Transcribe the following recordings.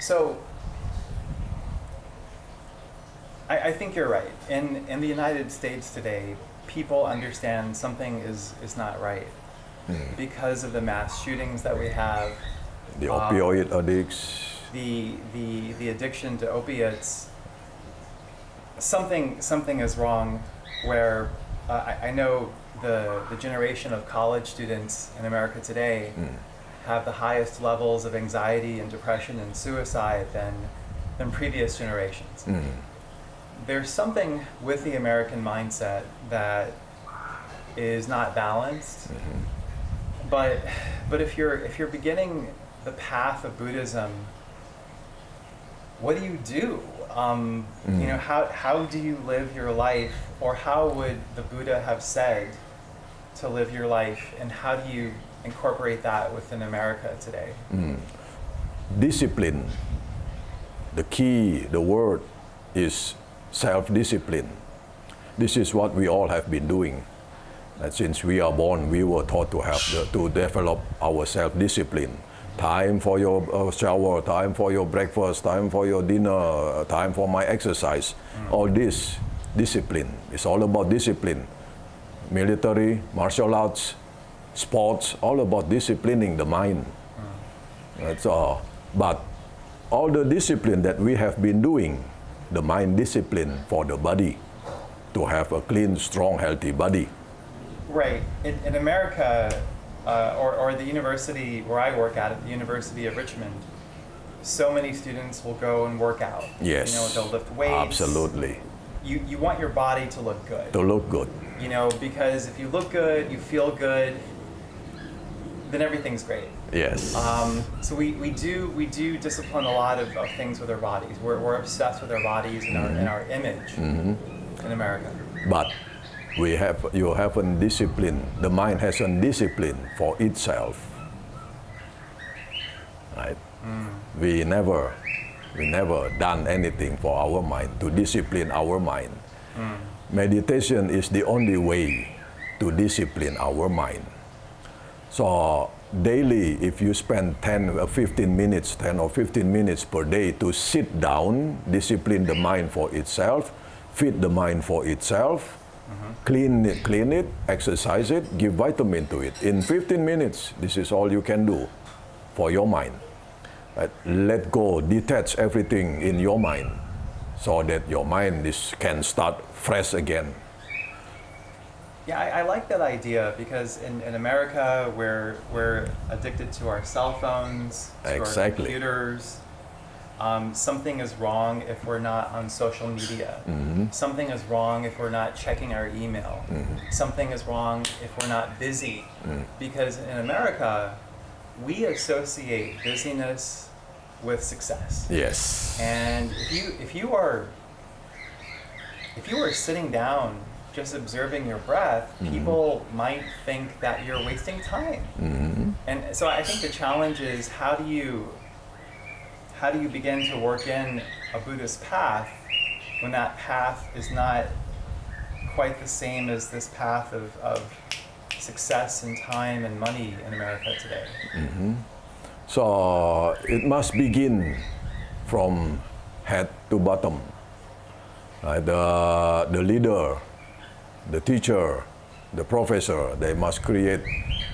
So I, I think you're right. In in the United States today, people understand something is is not right because of the mass shootings that we have, The Um, opioid addicts. the the the addiction to opiates. Something something is wrong. Where uh, I, I know the the generation of college students in America today have the highest levels of anxiety and depression and suicide than than previous generations. Mm-hmm. There's something with the American mindset that is not balanced. Mm-hmm. But but if you're if you're beginning the path of Buddhism, what do you do? Um, You mm-hmm. know, how how do you live your life, or how would the Buddha have said to live your life, and how do you incorporate that within America today? discipline. The key, the word is self discipline. This is what we all have been doing. And since we are born, we were taught to have the, to develop our self discipline. Time for your uh, shower, time for your breakfast, time for your dinner, uh, time for my exercise. All this discipline. It's all about discipline. Military, martial arts, sports, all about disciplining the mind. That's all. But all the discipline that we have been doing, the mind discipline for the body, to have a clean, strong, healthy body. Right. In, in America, uh, or, or the university where I work at, at the University of Richmond, so many students will go and work out. Yes. You know, they'll lift weights. Absolutely. You, you want your body to look good. To look good. You know, because if you look good, you feel good, then everything's great. Yes. Um, so we, we do we do discipline a lot of, of things with our bodies. We're, we're obsessed with our bodies and our, and mm-hmm. our image mm-hmm. in America. but we have you have a discipline. The mind has a discipline for itself. Right? Mm. We never we never done anything for our mind to discipline our mind. Mm. Meditation is the only way to discipline our mind. So daily, if you spend 10 or 15 minutes, 10 or 15 minutes per day to sit down, discipline the mind for itself, feed the mind for itself, clean it, clean it, exercise it, give vitamin to it. In 15 minutes, this is all you can do for your mind. Right? Let go, detach everything in your mind so that your mind is, can start fresh again. Yeah, I, I like that idea because in, in America we're we're addicted to our cell phones, to Exactly. our computers. Um, something is wrong if we're not on social media. Mm-hmm. Something is wrong if we're not checking our email. Mm-hmm. Something is wrong if we're not busy. Mm. Because in America, we associate busyness with success. Yes. And if you if you are if you are sitting down just observing your breath, mm-hmm. people might think that you're wasting time. Mm-hmm. And so I think the challenge is how do you how do you begin to work in a Buddhist path when that path is not quite the same as this path of, of success and time and money in America today? Mm-hmm. So it must begin from head to bottom. Right? The, the leader, the teacher, the professor, they must create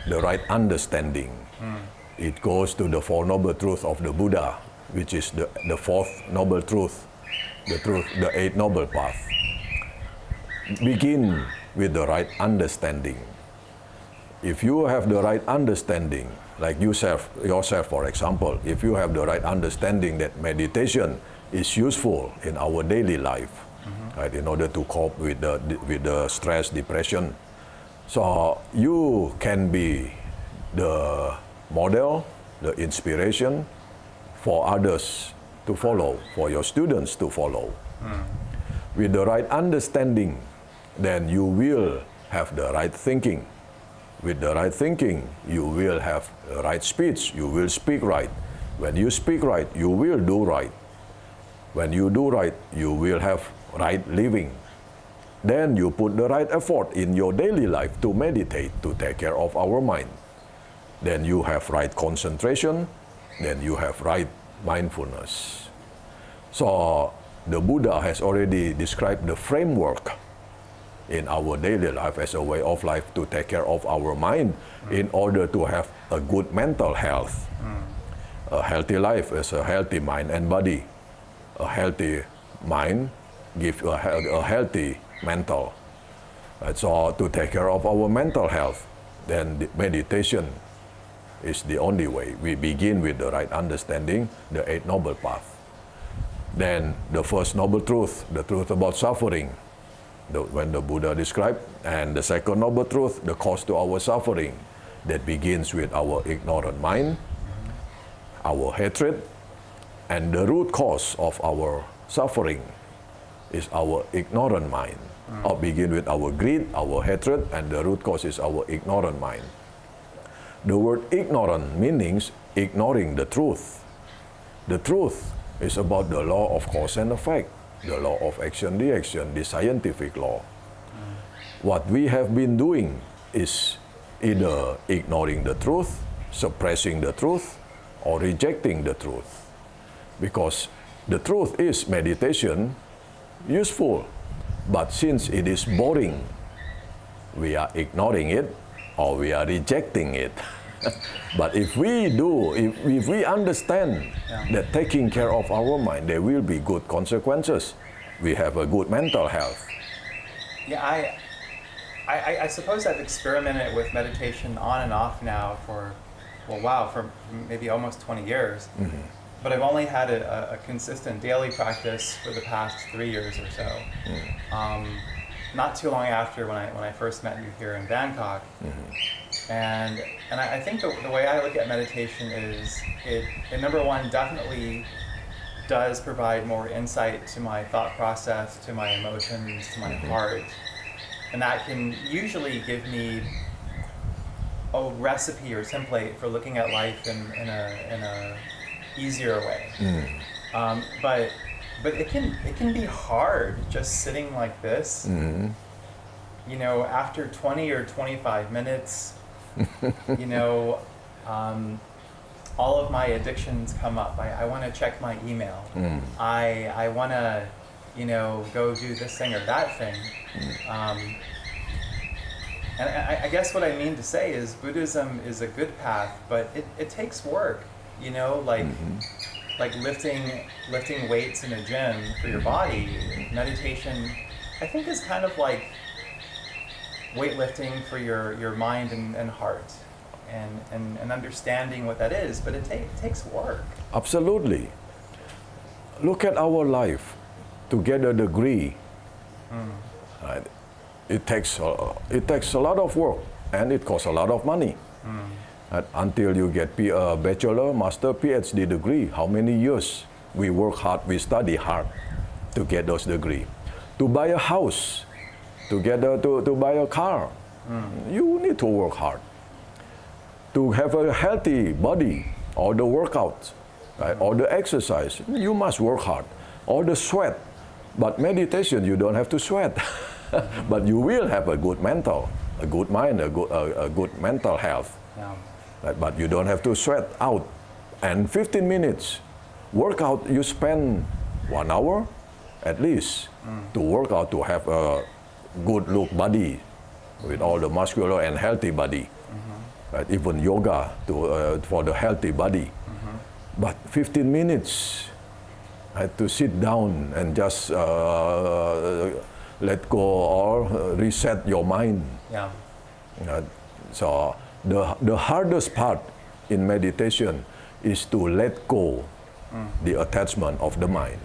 the right understanding. Hmm. It goes to the Four Noble Truths of the Buddha, which is the, the fourth noble truth, the truth, the eighth noble path. Begin with the right understanding if you have the right understanding, like yourself, yourself, for example, if you have the right understanding that meditation is useful in our daily life, right, in order to cope with the with the stress, depression, so you can be the model, the inspiration for others to follow, for your students to follow. Hmm. With the right understanding, then you will have the right thinking with the right thinking, you will have the right speech, you will speak right. When you speak right, you will do right. When you do right, you will have right living. Then you put the right effort in your daily life to meditate, to take care of our mind. Then you have right concentration, then you have right mindfulness. So the Buddha has already described the framework in our daily life as a way of life to take care of our mind in order to have a good mental health. A healthy life is a healthy mind and body. A healthy mind gives a, a healthy mental. And so to take care of our mental health, then the meditation is the only way. We begin with the right understanding, the Eight Noble Path. Then the first noble truth, the truth about suffering, the, when the Buddha described, and the second noble truth, the cause to our suffering, that begins with our ignorant mind, our hatred, and the root cause of our suffering is our ignorant mind. Hmm. Or begin with our greed, our hatred, and the root cause is our ignorant mind. The word ignorant means ignoring the truth. The truth is about the law of cause and effect, the law of action reaction, the scientific law. Hmm. What we have been doing is either ignoring the truth, suppressing the truth, or rejecting the truth. Because the truth is meditation useful, but since it is boring, we are ignoring it or we are rejecting it. but if we do, if, if we understand Yeah. that taking care of our mind, there will be good consequences. We have a good mental health. Yeah, I, I, I- I suppose I've experimented with meditation on and off now for, well, wow, for maybe almost 20 years. Mm-hmm. But I've only had a, a, consistent daily practice for the past three years or so. Mm-hmm. Um, not too long after when I, when I first met you here in Bangkok. Mm-hmm. And, and I, I think the, the way I look at meditation is it, it, number one, definitely does provide more insight to my thought process, to my emotions, to my mm-hmm. heart. And that can usually give me a recipe or template for looking at life in, in, a, in a easier way. Um, but but it can it can be hard just sitting like this. You know, after 20 or 25 minutes, you know, um, all of my addictions come up. I, I want to check my email. I, I want to, you know, go do this thing or that thing. Um, and I, I guess what I mean to say is Buddhism is a good path, but it, it takes work. You know, like mm-hmm. like lifting lifting weights in a gym for your body. Meditation, I think, is kind of like weightlifting for your, your mind and, and heart and, and, and understanding what that is, but it, ta- it takes work. Absolutely. Look at our life to get a degree. Hmm. Right? It takes a, it takes a lot of work and it costs a lot of money. Hmm. Right? Until you get P, uh, bachelor, master, PhD degree, how many years we work hard, we study hard to get those degree. To buy a house, to get a, to, to buy a car, you need to work hard to have a healthy body, all the workouts, right, all the exercise, you must work hard. All the sweat, but meditation you don't have to sweat, but you will have a good mental, a good mind, a good, a, a good mental health. Yeah. But you don't have to sweat out. And 15 minutes workout, you spend one hour at least to work out to have a good look body with all the muscular and healthy body. Right, even yoga to, uh, for the healthy body. But 15 minutes right, to sit down and just uh, let go or reset your mind. Yeah. Uh, so the, the hardest part in meditation is to let go the attachment of the mind.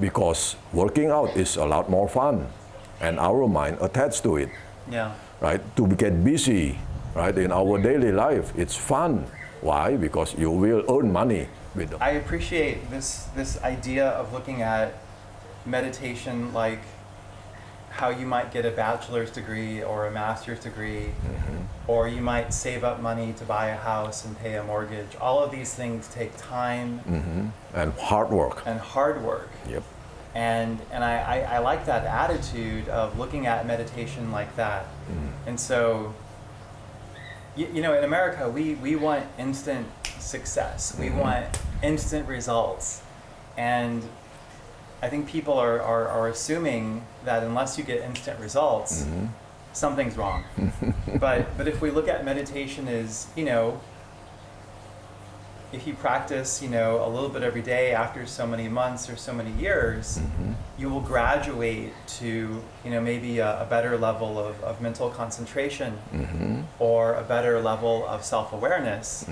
Because working out is a lot more fun and our mind attached to it. Yeah. right? To get busy right in our daily life it's fun. Why? Because you will earn money with the I appreciate this this idea of looking at meditation like how you might get a bachelor's degree or a master's degree mm-hmm. or you might save up money to buy a house and pay a mortgage. All of these things take time mm-hmm. and hard work. and hard work. Yep. And and I, I, I like that attitude of looking at meditation like that. Mm. And so you, you know in america we, we want instant success. We mm-hmm. want instant results. And I think people are, are, are assuming that unless you get instant results, Mm-hmm. something's wrong. but but if we look at meditation as, you know, if you practice, you know, a little bit every day after so many months or so many years, Mm-hmm. you will graduate to, you know, maybe a, a better level of, of mental concentration Mm-hmm. or a better level of self-awareness.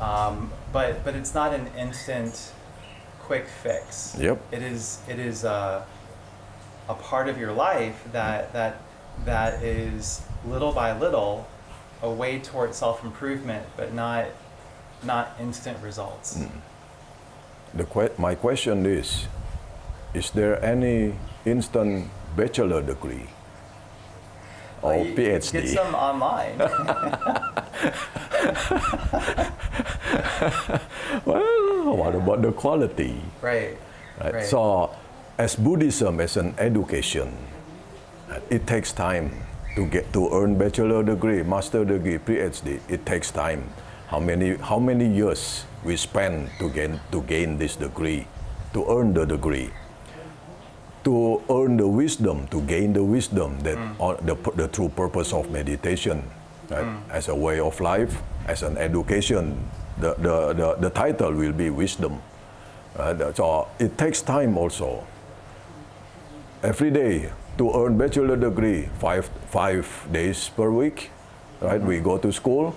Um, but but it's not an instant, quick fix. Yep. It is it is a, a part of your life that that that is little by little a way towards self-improvement, but not not instant results. Mm. The que- my question is Is there any instant bachelor degree Oh, well, you PhD? Get some online. well, what about the quality? right. Right? Right. So, as Buddhism is an education, it takes time to get to earn bachelor degree, master degree, PhD. It takes time. How many how many years we spend to gain to gain this degree, to earn the degree, to earn the wisdom, to gain the wisdom that on the the true purpose of meditation, right? as a way of life, as an education. The, the, the, the title will be wisdom. So it takes time also. Every day to earn bachelor degree, five, five days per week, right? We go to school.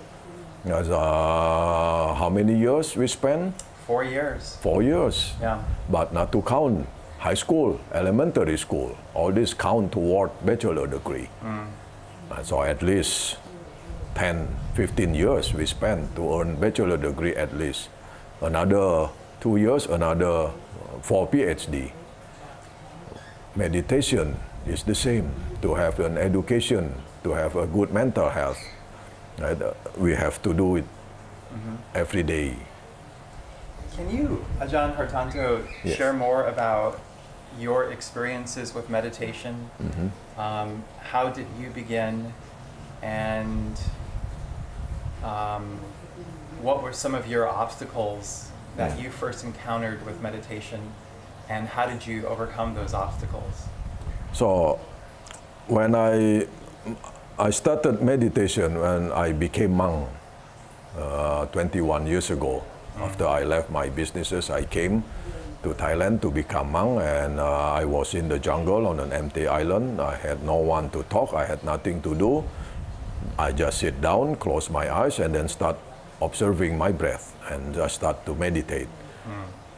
That's, uh, how many years we spend? Four years. Four years. Yeah. But not to count high school, elementary school. All this count toward bachelor degree. Uh, So at least 10, 15 years we spend to earn bachelor degree at least. Another two years, another for PhD. Meditation is the same. To have an education, to have a good mental health, right? uh, we have to do it every day. Can you, Ajahn Hartanto, Yes. share more about your experiences with meditation? Mm-hmm. Um, how did you begin? And um, what were some of your obstacles that you first encountered with meditation? And how did you overcome those obstacles? So when I I started meditation when I became monk uh, 21 years ago. After I left my businesses, I came to Thailand to become monk, and uh, I was in the jungle on an empty island. I had no one to talk. I had nothing to do. I just sit down, close my eyes, and then start observing my breath, and just start to meditate.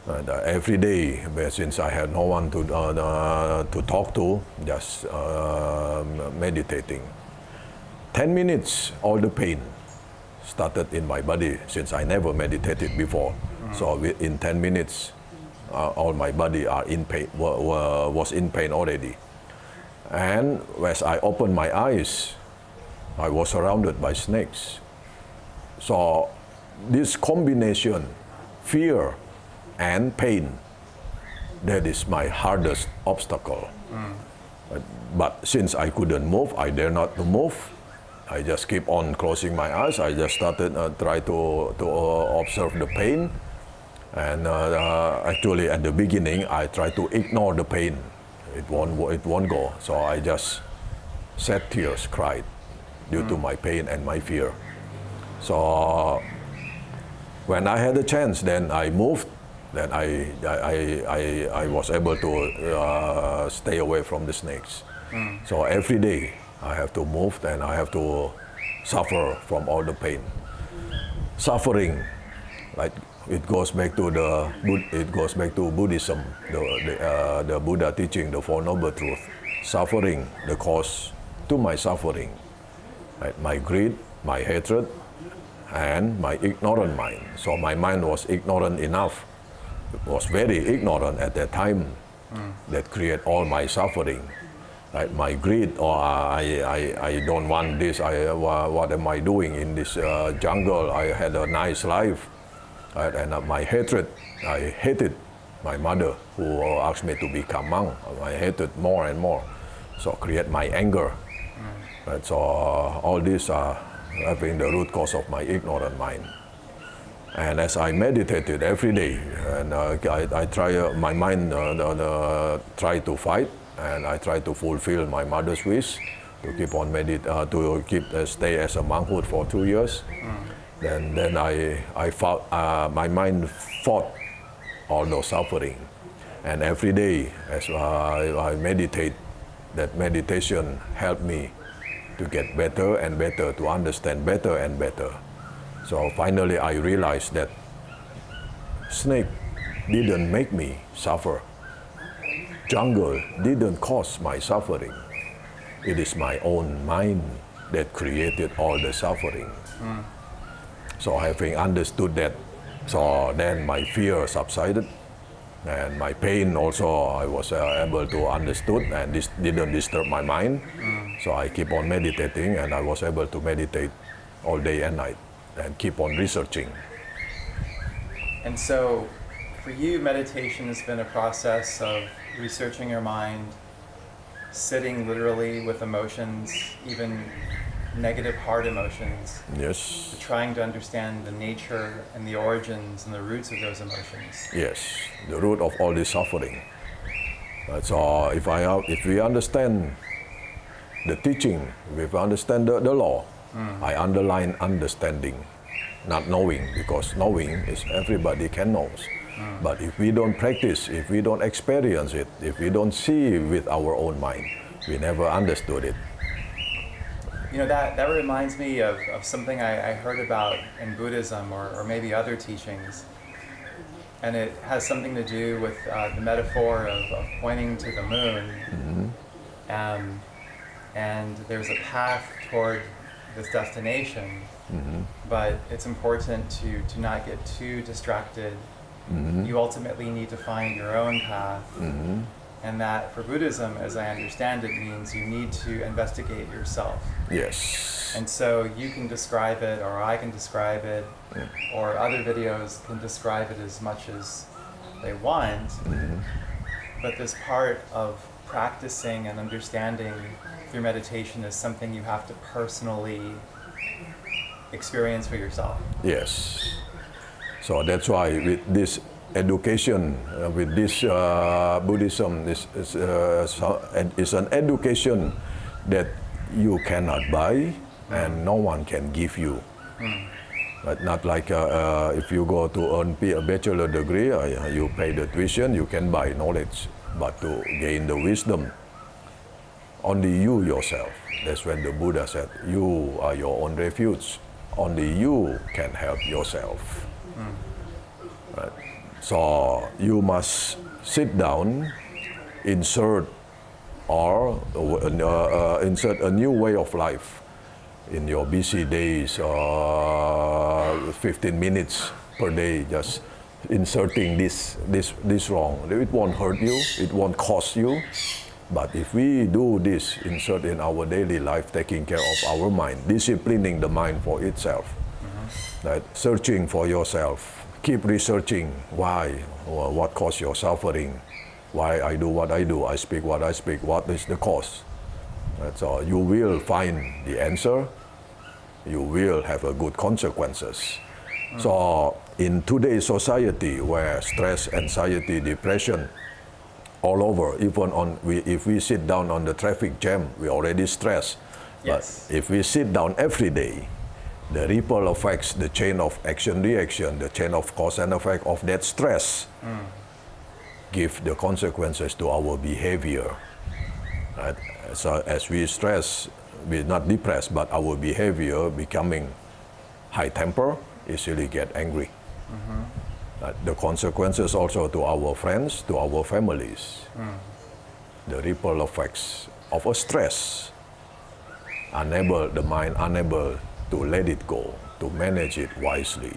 And, uh, every day, since I had no one to, uh, to talk to, just uh, meditating. 10 minutes, all the pain started in my body since I never meditated before. So in 10 minutes, all my body are in pain, wa- was in pain already. And as I opened my eyes, I was surrounded by snakes. So this combination, fear and pain, that is my hardest obstacle. But, but since I couldn't move, I dare not to move. I just keep on closing my eyes. I just started uh, try to to uh, observe the pain, and uh, uh, actually at the beginning I tried to ignore the pain. It won't it won't go. So I just shed tears, cried due to my pain and my fear. So when I had a chance, then I moved. Then I, I, I, I, was able to uh, stay away from the snakes. So every day I have to move and I have to suffer from all the pain. Suffering, like it goes back to the it goes back to Buddhism, the the, uh, the Buddha teaching the Four Noble Truths. Suffering, the cause to my suffering, right? my greed, my hatred, and my ignorant mind. So my mind was ignorant enough, was very ignorant at that time, that create all my suffering. Right? My greed, or I, I, I don't want this. I, what am I doing in this uh, jungle? I had a nice life, right? and uh, my hatred, I hated my mother who asked me to become monk. I hated more and more, so create my anger. Right? So uh, all these are having the root cause of my ignorant mind. And as I meditated every day, and uh, I, I try, uh, my mind uh, try to fight, and I try to fulfill my mother's wish to keep on medit, uh, to keep uh, stay as a monkhood for two years. Mm. Then, then I, I fought, uh, my mind fought all those suffering, and every day as I, I meditate, that meditation helped me to get better and better, to understand better and better. So finally, I realized that snake didn't make me suffer. Jungle didn't cause my suffering. It is my own mind that created all the suffering. Mm. So having understood that, so then my fear subsided, and my pain also I was uh, able to understood, and this didn't disturb my mind. So I keep on meditating, and I was able to meditate all day and night and keep on researching. And so, for you, meditation has been a process of researching your mind, sitting literally with emotions, even negative hard emotions. Yes. Trying to understand the nature and the origins and the roots of those emotions. Yes, the root of all this suffering. So if I if we understand the teaching, if we understand the, the law, Mm. I underline understanding, not knowing, because knowing is everybody can know. Mm. But if we don't practice, if we don't experience it, if we don't see with our own mind, we never understood it. You know, that, that reminds me of, of something I, I heard about in Buddhism or, or maybe other teachings. And it has something to do with uh, the metaphor of, of, pointing to the moon. Mm-hmm. Um, and there's a path toward this destination, mm-hmm. but it's important to, to not get too distracted. Mm-hmm. You ultimately need to find your own path. And that for Buddhism, as I understand it, means you need to investigate yourself. Yes. And so you can describe it, or I can describe it, yeah. or other videos can describe it as much as they want. Mm-hmm. But this part of practicing and understanding through meditation is something you have to personally experience for yourself. Yes. So that's why with this education, uh, with this uh, Buddhism, this is, uh, is an education that you cannot buy and no one can give you. Mm. But not like uh, uh, if you go to earn a bachelor degree, uh, you pay the tuition, you can buy knowledge. But to gain the wisdom, only you yourself. That's when the Buddha said, You are your own refuge. Only you can help yourself. Mm. Right? So you must sit down, insert or uh, uh, insert a new way of life in your busy days, uh, 15 minutes per day, just inserting this, this, this wrong. It won't hurt you, it won't cost you, but if we do this, insert in our daily life, taking care of our mind, disciplining the mind for itself, mm-hmm. right? searching for yourself, keep researching why or what caused your suffering, why I do what I do, I speak what I speak, what is the cause. So you will find the answer, you will have a good consequences. So in today's society where stress, anxiety, depression, all over. Even on we, if we sit down on the traffic jam, we already stress. Yes. But if we sit down every day, the ripple effects, the chain of action reaction, the chain of cause and effect of that stress, mm. give the consequences to our behavior. Right? So as we stress, we're not depressed, but our behavior becoming high temper, easily get angry. Mm-hmm the consequences also to our friends, to our families. Mm. The ripple effects of a stress, unable, the mind unable to let it go, to manage it wisely.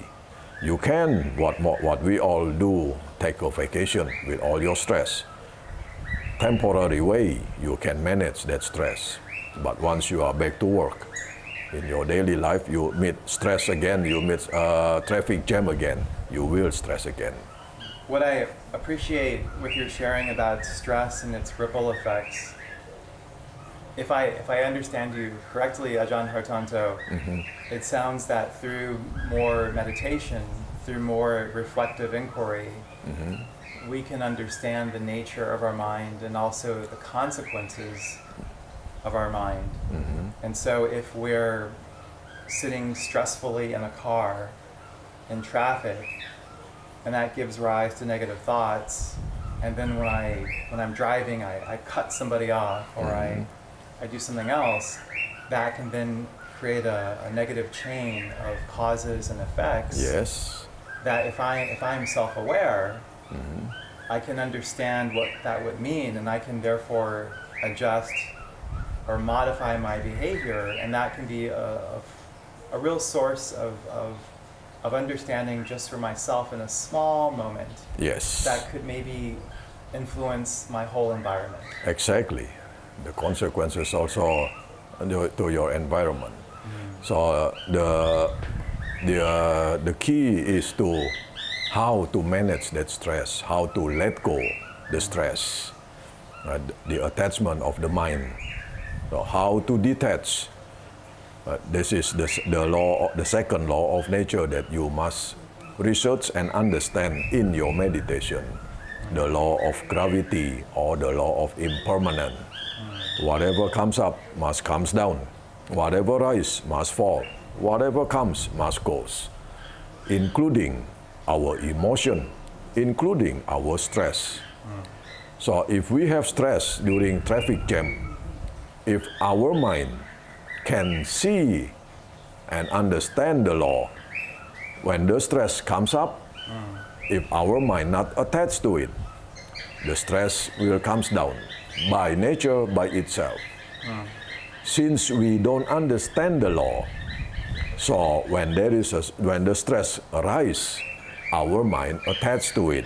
You can, what, what we all do, take a vacation with all your stress. Temporary way, you can manage that stress. But once you are back to work, in your daily life, you meet stress again, you meet uh, traffic jam again you will stress again. What I appreciate with your sharing about stress and its ripple effects, if I if I understand you correctly, Ajahn Hartanto, mm-hmm. it sounds that through more meditation, through more reflective inquiry, mm-hmm. we can understand the nature of our mind and also the consequences of our mind. Mm-hmm. And so if we're sitting stressfully in a car in traffic and that gives rise to negative thoughts and then when I when I'm driving I, I cut somebody off or I mm-hmm. I do something else that can then create a, a negative chain of causes and effects Yes. that if I if I'm self-aware, mm-hmm. I can understand what that would mean, and I can therefore adjust or modify my behavior, and that can be a, a, a real source of, of of understanding just for myself in a small moment Yes. that could maybe influence my whole environment. Exactly. The consequences also to your environment. So uh, the the uh, the key is to how to manage that stress, how to let go the stress, the attachment of the mind. So how to detach. This is the, the law, the second law of nature that you must research and understand in your meditation. The law of gravity or the law of impermanence. Whatever comes up must comes down. Whatever rise must fall. Whatever comes must goes, including our emotion, including our stress. So if we have stress during traffic jam, if our mind can see and understand the law, when the stress comes up, if our mind not attached to it, the stress will comes down by nature by itself. Since we don't understand the law, so when there is a, when the stress arise, our mind attached to it.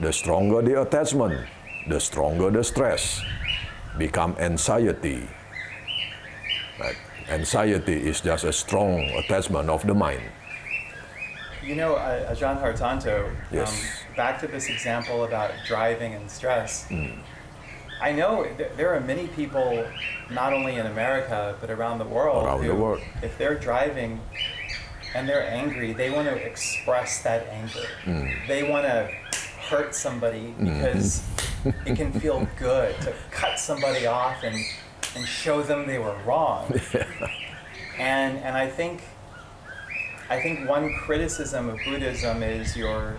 The stronger the attachment, the stronger the stress. Become anxiety. Right? Anxiety is just a strong attachment of the mind. You know, uh, Ajahn Hartanto, Yes. um, back to this example about driving and stress. I know th- there are many people, not only in America, but around the world, Around who, the world. if they're driving and they're angry, they want to express that anger. Mm. They want to hurt somebody mm-hmm. because it can feel good to cut somebody off and, and show them they were wrong. And, and I think I think one criticism of Buddhism is you're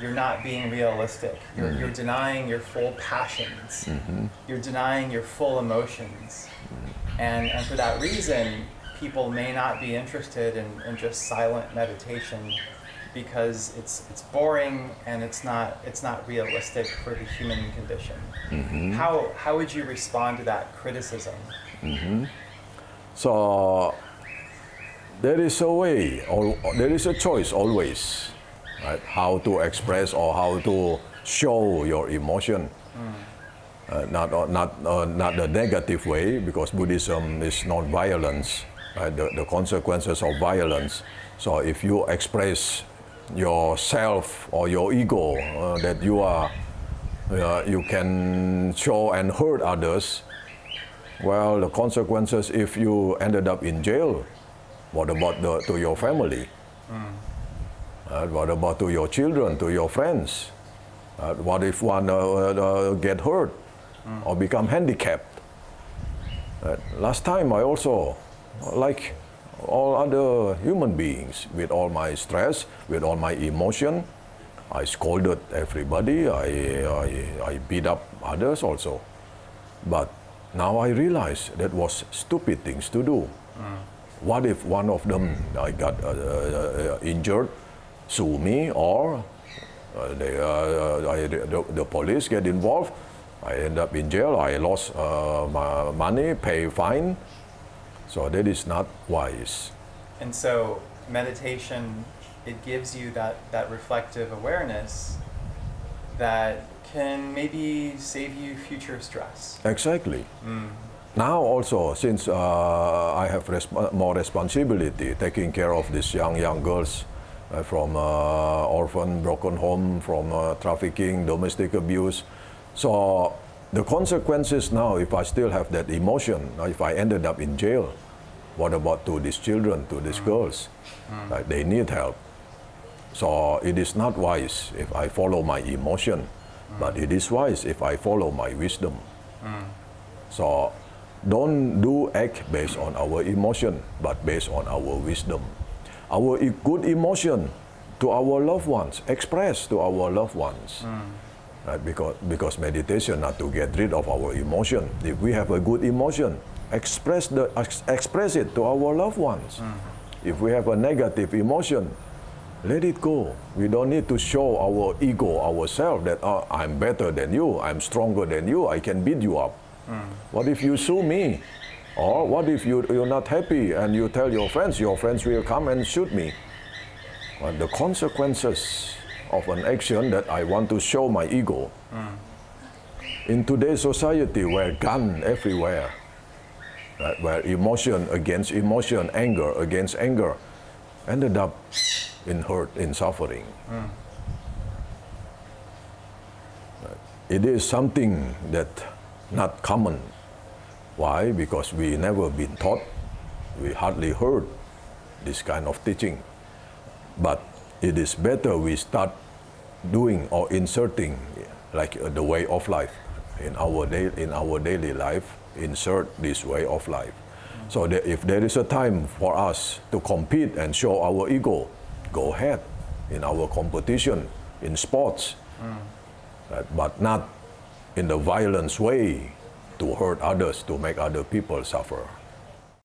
you're not being realistic. You're, you're mm. denying your full passions. Mm-hmm. You're denying your full emotions. Mm. And, and for that reason, people may not be interested in, in just silent meditation because it's, it's boring and it's not, it's not realistic for the human condition. Mm-hmm. How, how would you respond to that criticism? Mm-hmm. So there is a way, or there is a choice always, right? How to express or how to show your emotion. Uh, not uh, not uh, not the negative way, because Buddhism is not violence, right? The, the consequences of violence. So if you express yourself or your ego uh, that you are, uh, you can show and hurt others, well, the consequences if you ended up in jail, what about the, to your family? Uh, what about to your children, to your friends? Uh, what if one uh, uh, get hurt or become handicapped? Uh, last time I also, like all other human beings, with all my stress, with all my emotion, I scolded everybody. I, I, I beat up others also. But now I realize that was stupid things to do. What if one of them I got uh, uh, injured, sue me, or uh, they, uh, I, the, the police get involved, I end up in jail, I lost uh, my money, pay fine. So that is not wise. And so meditation, it gives you that, that reflective awareness that can maybe save you future stress. Exactly. Now also, since uh, I have resp- more responsibility, taking care of these young young girls uh, from uh, orphan, broken home, from uh, trafficking, domestic abuse. So the consequences now, if I still have that emotion, uh, if I ended up in jail, what about to these children, to these girls? Like, they need help. So it is not wise if I follow my emotion, but it is wise if I follow my wisdom. So don't do act based on our emotion, but based on our wisdom. Our good emotion to our loved ones, express to our loved ones. Hmm. Right? Because, because meditation not to get rid of our emotion. If we have a good emotion, express, the, ex- express it to our loved ones. Hmm. If we have a negative emotion, let it go. We don't need to show our ego, ourselves, that oh, I'm better than you, I'm stronger than you, I can beat you up. Hmm. What if you sue me? Or what if you, you're not happy and you tell your friends, your friends will come and shoot me? Well, the consequences of an action that I want to show my ego. Mm. In today's society, where gun everywhere, right, where emotion against emotion, anger against anger, ended up in hurt, in suffering. Right. It is something that not common. Why? Because we never been taught, we hardly heard this kind of teaching. But it is better we start doing or inserting like uh, the way of life in our day, in our daily life insert this way of life. So that if there is a time for us to compete and show our ego go ahead in our competition in sports. Right, but not in the violence way to hurt others to make other people suffer